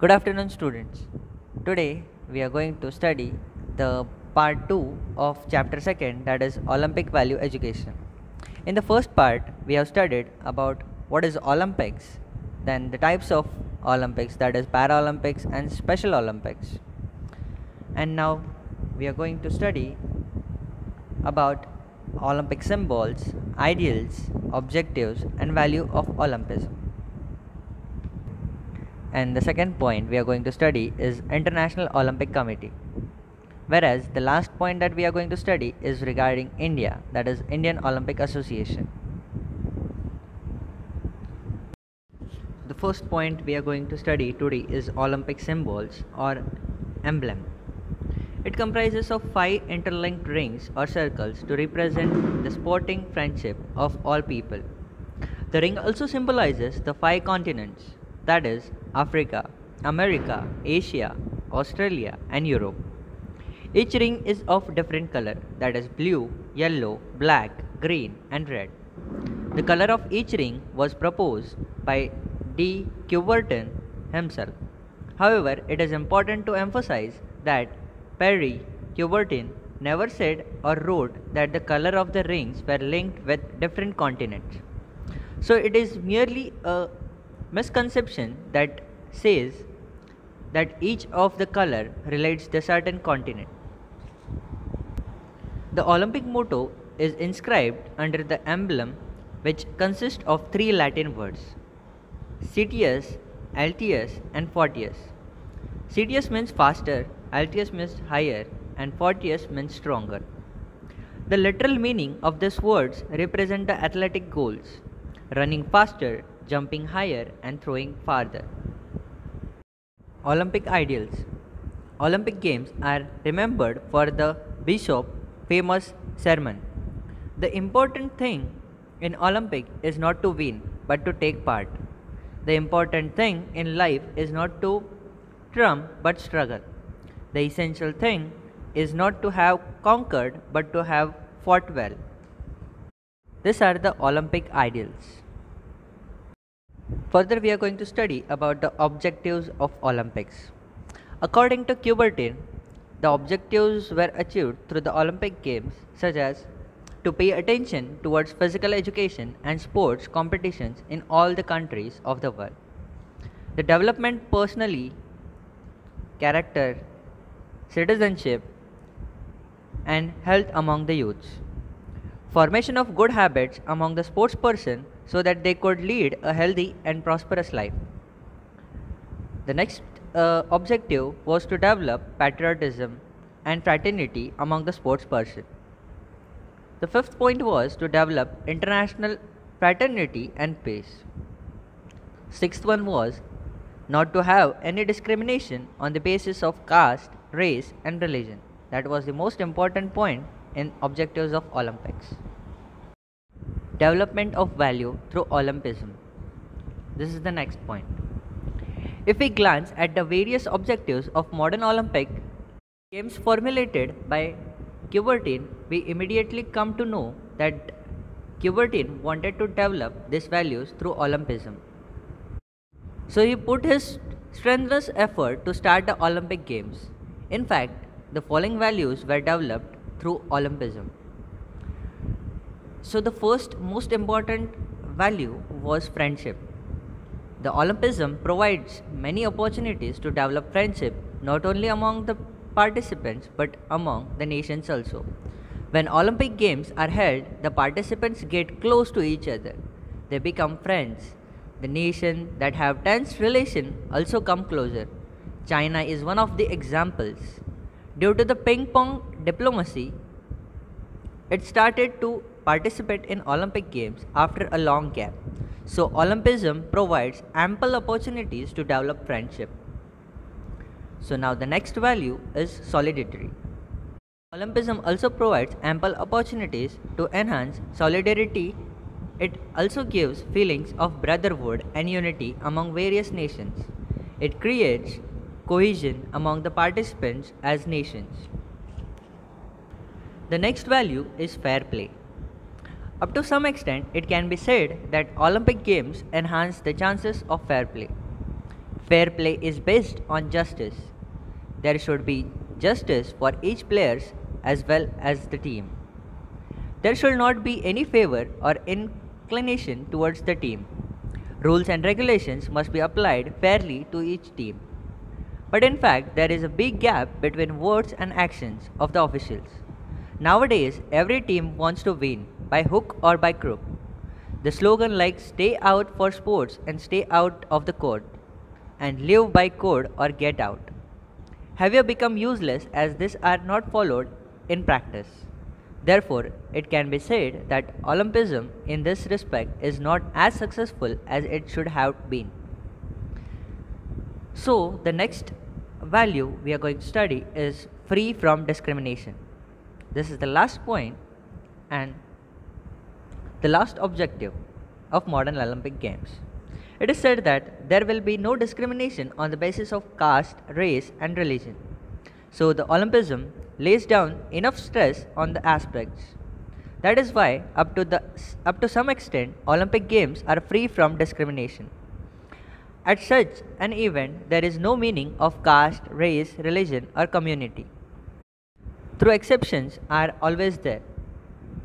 Good afternoon, students. Today we are going to study the part 2 of chapter 2nd that is Olympic value education. In the first part, we have studied about what is Olympics, then the types of Olympics that is Paralympics and Special Olympics. And now we are going to study about Olympic symbols, ideals, objectives, and value of Olympism. And the second point we are going to study is International Olympic Committee. Whereas the last point that we are going to study is regarding India, that is Indian Olympic Association. The first point we are going to study today is Olympic symbols or emblem. It comprises of five interlinked rings or circles to represent the sporting friendship of all people. The ring also symbolizes the five continents that is Africa, America, Asia, Australia and Europe. Each ring is of different color that is blue, yellow, black, green and red. The color of each ring was proposed by de Coubertin himself. However, it is important to emphasize that Pierre Coubertin never said or wrote that the color of the rings were linked with different continents. So it is merely a misconception that says that each of the color relates to a certain continent. The Olympic motto is inscribed under the emblem which consists of three Latin words Citius, Altius and Fortius. Citius means faster, Altius means higher and Fortius means stronger. The literal meaning of these words represent the athletic goals running faster, jumping higher and throwing farther. Olympic ideals Olympic Games are remembered for the Bishop famous sermon. The important thing in Olympic is not to win but to take part. The important thing in life is not to trump but struggle. The essential thing is not to have conquered but to have fought well. These are the Olympic ideals. Further, we are going to study about the objectives of Olympics. According to Coubertin, the objectives were achieved through the Olympic Games, such as to pay attention towards physical education and sports competitions in all the countries of the world. The development personally, character, citizenship, and health among the youths. Formation of good habits among the sports person so that they could lead a healthy and prosperous life. The next uh, objective was to develop patriotism and fraternity among the sports person. The fifth point was to develop international fraternity and peace. Sixth one was not to have any discrimination on the basis of caste, race and religion. That was the most important point in objectives of Olympics. Development of value through Olympism. This is the next point. If we glance at the various objectives of modern Olympic games formulated by Coubertin, we immediately come to know that Coubertin wanted to develop these values through Olympism. So he put his strenuous effort to start the Olympic Games. In fact, the following values were developed through Olympism. So the first most important value was friendship. The Olympism provides many opportunities to develop friendship not only among the participants but among the nations also. When Olympic Games are held, the participants get close to each other. They become friends. The nations that have tense relation also come closer. China is one of the examples. Due to the ping pong diplomacy, it started to participate in Olympic Games after a long gap. So Olympism provides ample opportunities to develop friendship. So now the next value is solidarity. Olympism also provides ample opportunities to enhance solidarity. It also gives feelings of brotherhood and unity among various nations. It creates cohesion among the participants as nations. The next value is fair play. Up to some extent, it can be said that Olympic Games enhance the chances of fair play. Fair play is based on justice. There should be justice for each player as well as the team. There should not be any favor or inclination towards the team. Rules and regulations must be applied fairly to each team. But in fact, there is a big gap between words and actions of the officials. Nowadays, every team wants to win by hook or by crook. The slogan like stay out for sports and stay out of the court and live by code or get out have you become useless as these are not followed in practice. Therefore, it can be said that Olympism in this respect is not as successful as it should have been. So, the next value we are going to study is free from discrimination. This is the last point and the last objective of modern Olympic Games. It is said that there will be no discrimination on the basis of caste, race, and religion. So, the Olympism lays down enough stress on the aspects. That is why, up to, the, up to some extent, Olympic Games are free from discrimination. At such an event, there is no meaning of caste, race, religion, or community. Through exceptions are always there.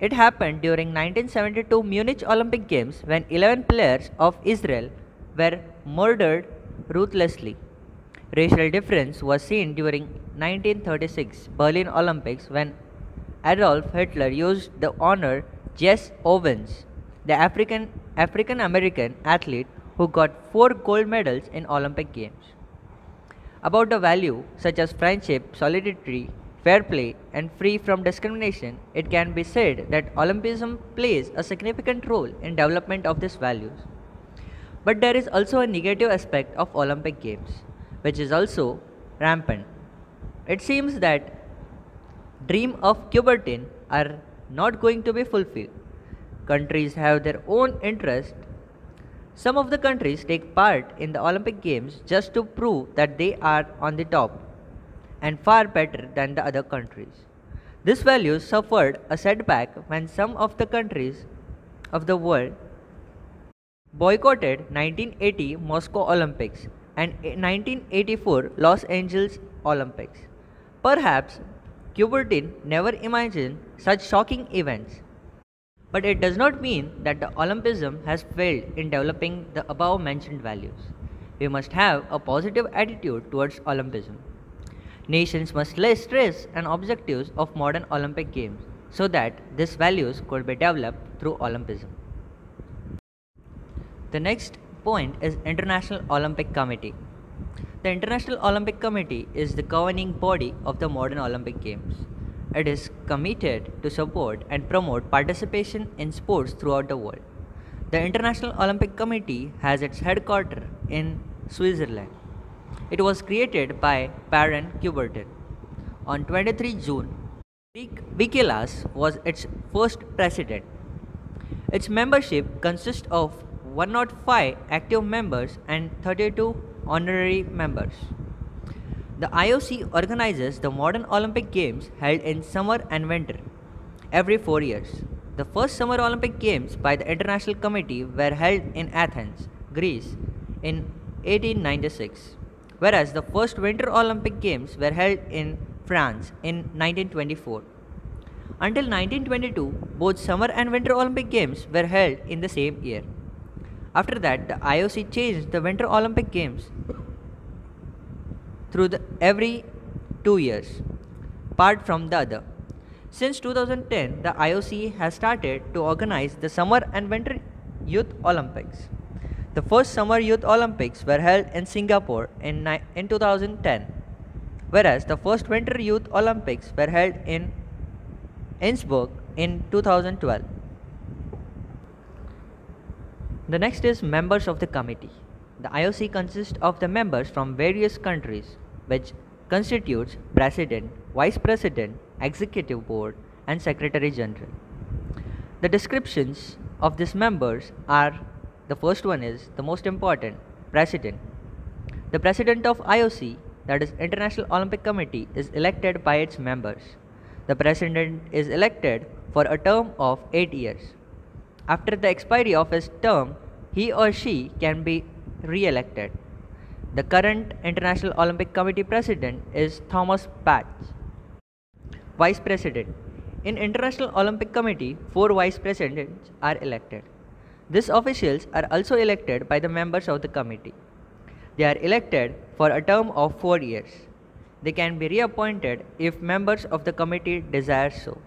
It happened during 1972 Munich Olympic Games when 11 players of Israel were murdered ruthlessly. Racial difference was seen during 1936 Berlin Olympics when Adolf Hitler used the honor Jesse Owens, the African African American athlete who got four gold medals in Olympic Games. About the value such as friendship, solidarity, fair play, and free from discrimination, it can be said that Olympism plays a significant role in development of these values. But there is also a negative aspect of Olympic Games which is also rampant. It seems that dream of Coubertin are not going to be fulfilled. Countries have their own interest. Some of the countries take part in the Olympic Games just to prove that they are on the top and far better than the other countries. This value suffered a setback when some of the countries of the world boycotted 1980 Moscow Olympics and 1984 Los Angeles Olympics. Perhaps Coubertin never imagined such shocking events. But it does not mean that the Olympism has failed in developing the above mentioned values. We must have a positive attitude towards Olympism. Nations must lay stress on objectives of modern Olympic Games so that these values could be developed through Olympism. The next point is International Olympic Committee. The International Olympic Committee is the governing body of the modern Olympic Games. It is committed to support and promote participation in sports throughout the world. The International Olympic Committee has its headquarters in Switzerland. It was created by Baron Coubertin. On 23 June, Vikelas was its first president. Its membership consists of 105 active members and 32 honorary members. The IOC organizes the modern Olympic Games held in summer and winter every four years. The first Summer Olympic Games by the International Committee were held in Athens, Greece in 1896, whereas the first Winter Olympic Games were held in France in 1924. Until 1922, both Summer and Winter Olympic Games were held in the same year. After that, the IOC changed the Winter Olympic Games through the every two years, apart from the other. Since 2010, the IOC has started to organize the Summer and Winter Youth Olympics. The first Summer Youth Olympics were held in Singapore in, in 2010, whereas the first Winter Youth Olympics were held in Innsbruck in 2012. The next is members of the committee. The IOC consists of the members from various countries, which constitutes president, vice president, executive board, and secretary general. The descriptions of these members are the first one is the most important president. The president of IOC, that is International Olympic Committee, is elected by its members. The president is elected for a term of 8 years. After the expiry of his term, he or she can be re elected. The current International Olympic Committee president is Thomas Bach. Vice President In International Olympic Committee, four vice presidents are elected. These officials are also elected by the members of the committee. They are elected for a term of four years. They can be reappointed if members of the committee desire so.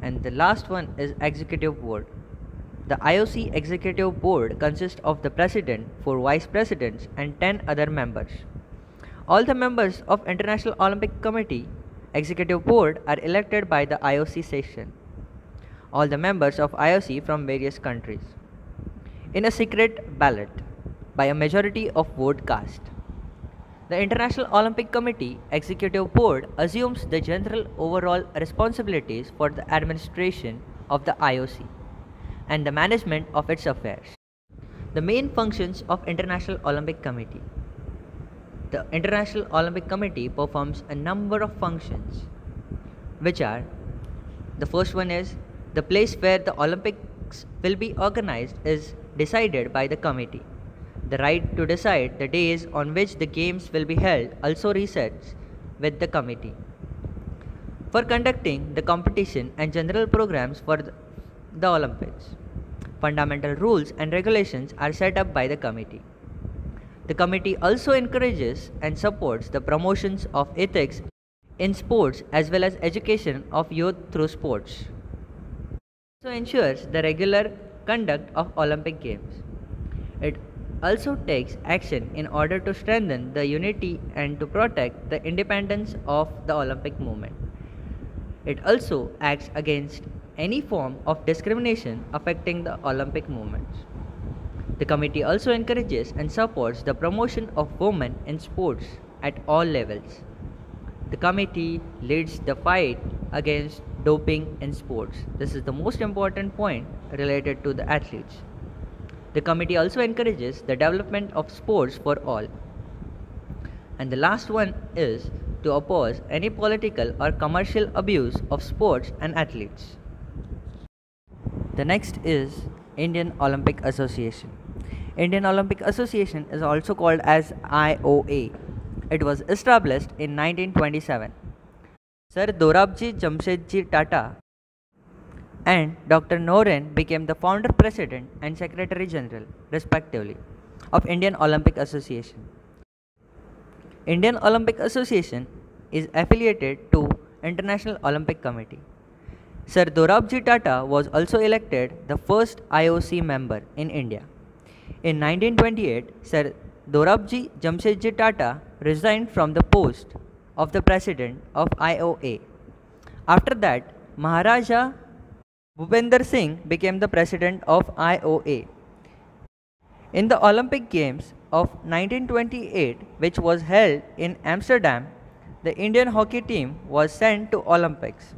And the last one is Executive Board. The IOC Executive Board consists of the President, four Vice Presidents, and 10 other members. All the members of International Olympic Committee Executive Board are elected by the IOC session. All the members of IOC from various countries. In a secret ballot by a majority of vote cast. The International Olympic Committee Executive Board assumes the general overall responsibilities for the administration of the IOC and the management of its affairs. The main functions of International Olympic Committee. The International Olympic Committee performs a number of functions which are the first one is the place where the Olympics will be organized is decided by the committee. The right to decide the days on which the games will be held also rests with the committee. For conducting the competition and general programs for the Olympics, fundamental rules and regulations are set up by the committee. The committee also encourages and supports the promotions of ethics in sports as well as education of youth through sports. Also ensures the regular conduct of Olympic Games. It also takes action in order to strengthen the unity and to protect the independence of the Olympic movement. It also acts against any form of discrimination affecting the Olympic movements. The committee also encourages and supports the promotion of women in sports at all levels. The committee leads the fight against doping in sports. This is the most important point related to the athletes. The committee also encourages the development of sports for all. And the last one is to oppose any political or commercial abuse of sports and athletes. The next is Indian Olympic Association. Indian Olympic Association is also called as IOA. It was established in 1927. Sir Dorabji Jamshedji Tata and Dr. Noehren became the founder president and secretary general, respectively, of Indian Olympic Association. Indian Olympic Association is affiliated to International Olympic Committee. Sir Dorabji Tata was also elected the first IOC member in India. In 1928, Sir Dorabji Jamshedji Tata resigned from the post of the president of IOA. After that, Maharaja Bhupender Singh became the president of IOA. In the Olympic Games of 1928, which was held in Amsterdam, the Indian hockey team was sent to Olympics.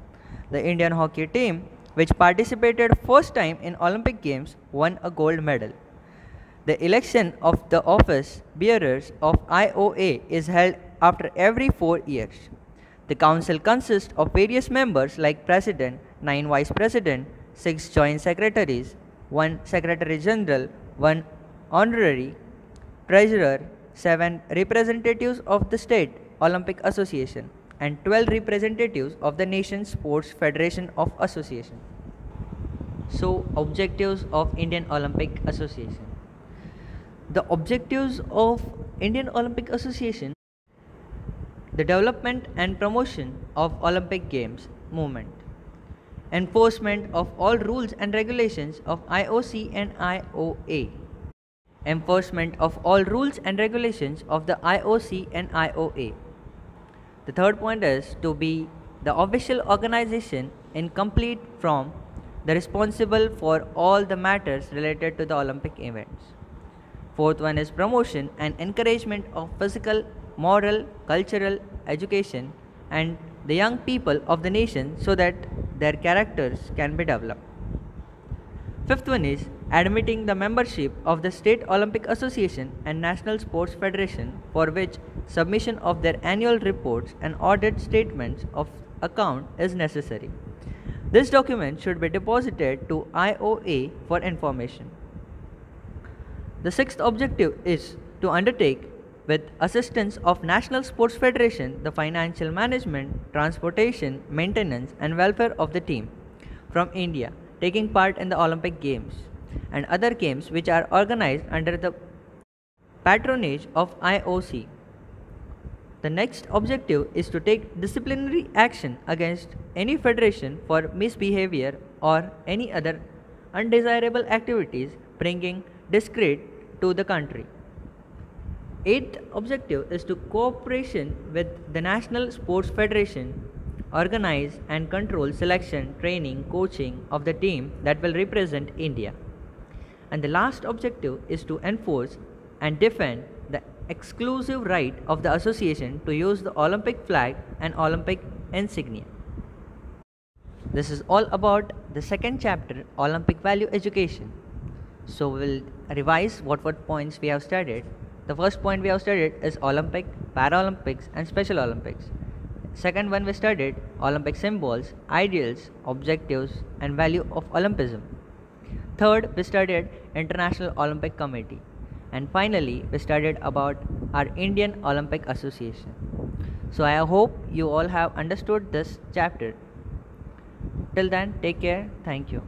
The Indian hockey team, which participated first time in Olympic Games, won a gold medal. The election of the office bearers of IOA is held after every four years. The council consists of various members like president, 9 vice president, 6 joint secretaries, 1 secretary general, 1 honorary treasurer, 7 representatives of the state Olympic Association and 12 representatives of the nation sports federation of association. So objectives of Indian Olympic Association. The objectives of Indian Olympic Association the development and promotion of Olympic Games movement enforcement of all rules and regulations of IOC and IOA, enforcement of all rules and regulations of the IOC and IOA. The third point is to be the official organization in complete from the responsible for all the matters related to the Olympic events. Fourth one is promotion and encouragement of physical, moral, cultural education and the young people of the nation so that their characters can be developed. Fifth one is admitting the membership of the State Olympic Association and National Sports Federation for which submission of their annual reports and audit statements of account is necessary. This document should be deposited to IOA for information. The sixth objective is to undertake with assistance of National Sports Federation, the financial management, transportation, maintenance and welfare of the team from India taking part in the Olympic Games and other games which are organized under the patronage of IOC. The next objective is to take disciplinary action against any federation for misbehavior or any other undesirable activities bringing discredit to the country. Eighth objective is to cooperation with the National Sports Federation organize and control selection, training, coaching of the team that will represent India. And the last objective is to enforce and defend the exclusive right of the association to use the Olympic flag and Olympic insignia. This is all about the second chapter Olympic value education. So we'll revise what what points we have studied. The first point we have studied is Olympic, Paralympics and Special Olympics. Second one we studied Olympic symbols, ideals, objectives and value of Olympism. Third we studied International Olympic Committee. And finally we studied about our Indian Olympic Association. So I hope you all have understood this chapter. Till then take care. Thank you.